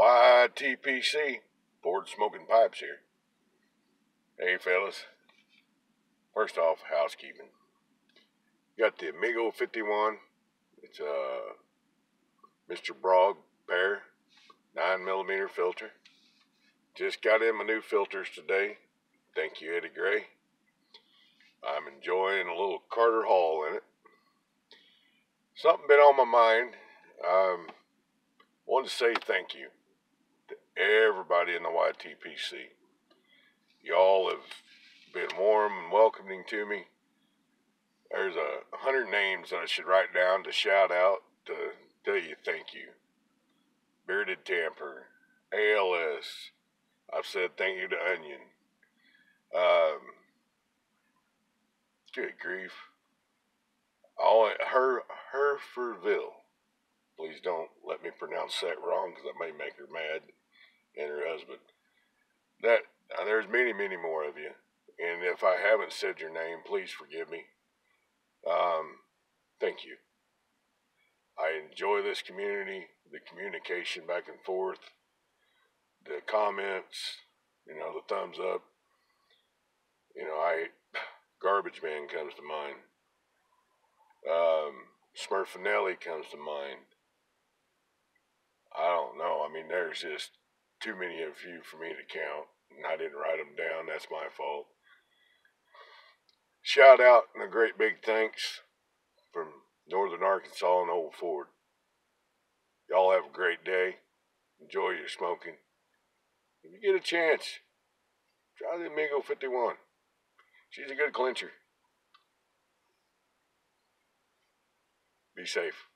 YTPC, Ford smoking pipes here. Hey fellas, first off, housekeeping. Got the Amigo 51. It's a Mr. Brog pair, 9 millimeter filter. Just got in my new filters today. Thank you, Eddie Gray. I'm enjoying a little Carter Hall in it. Something been on my mind. Um, wanted to say thank you everybody in the YTPC. Y'all have been warm and welcoming to me. There's a hundred names that I should write down to shout out to tell you thank you. Bearded Tamper, ALS. I've said thank you to Onion. Um, good grief. All her Herferville. Please don't let me pronounce that wrong because I may make her mad and her husband. That uh, there's many, many more of you, and if I haven't said your name, please forgive me. Um, thank you. I enjoy this community, the communication back and forth, the comments, you know, the thumbs up. You know, I Garbage Man comes to mind. Um, Smurfinelli comes to mind. I don't know. I mean, there's just too many of you for me to count, and I didn't write them down. That's my fault. Shout out and a great big thanks from Northern Arkansas and Old Ford. Y'all have a great day. Enjoy your smoking. If you get a chance, try the Amigo 51. She's a good clincher. Be safe.